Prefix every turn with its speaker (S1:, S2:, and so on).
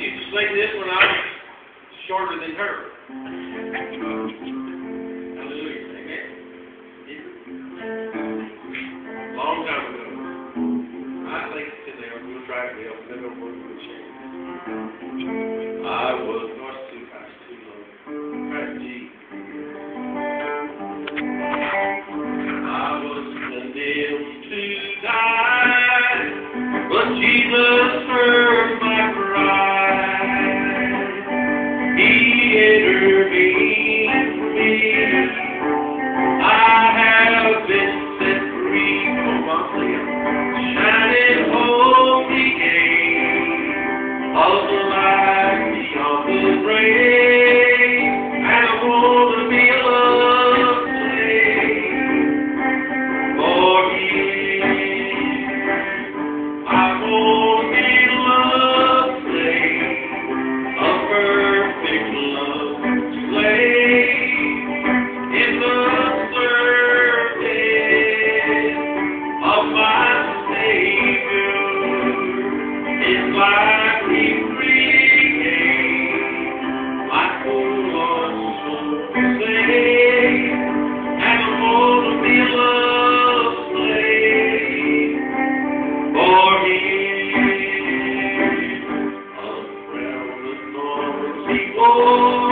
S1: You explained this when I was shorter than her. Hallelujah. Amen. Long time ago. I think today I'm going to try to. I was was condemned to we pray. people.